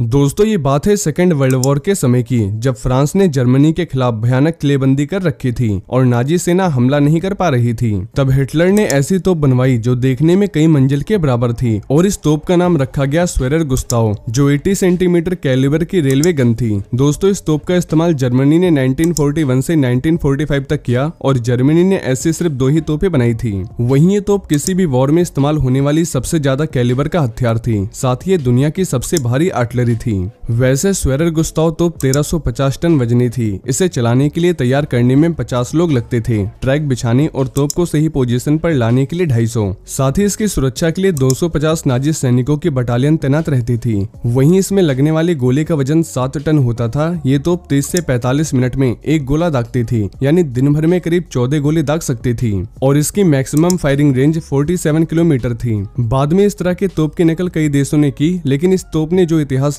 दोस्तों, ये बात है सेकेंड वर्ल्ड वॉर के समय की, जब फ्रांस ने जर्मनी के खिलाफ भयानक किलेबंदी कर रखी थी और नाजी सेना हमला नहीं कर पा रही थी। तब हिटलर ने ऐसी तोप बनवाई जो देखने में कई मंजिल के बराबर थी और इस तोप का नाम रखा गया स्वेरर गुस्ताओ, जो 80 सेंटीमीटर कैलिबर की रेलवे गन थी। दोस्तों, इस तोप का इस्तेमाल जर्मनी ने 1941 से 1945 तक किया और जर्मनी ने ऐसी सिर्फ़ दो ही तोपे बनाई थी। वही ये तोप किसी भी वॉर में इस्तेमाल होने वाली सबसे ज़्यादा कैलिबर का हथियार थी। साथ ही दुनिया की सबसे भारी आर्टलरी करी थी। वैसे स्वेरर गुस्ताव तोप 1350 टन वजनी थी। इसे चलाने के लिए तैयार करने में 50 लोग लगते थे। ट्रैक बिछाने और तोप को सही पोजीशन पर लाने के लिए 250 साथ ही इसकी सुरक्षा के लिए 250 नाजी सैनिकों की बटालियन तैनात रहती थी। वहीं इसमें लगने वाले गोले का वज़न सात टन होता था। ये तोप तीस से पैतालीस मिनट में एक गोला दागती थी, यानी दिन भर में करीब चौदह गोले दाग सकती थी। और इसकी मैक्सिमम फायरिंग रेंज 47 किलोमीटर थी। बाद में इस तरह के तोप की नकल कई देशों ने की, लेकिन इस तोप ने जो इतिहास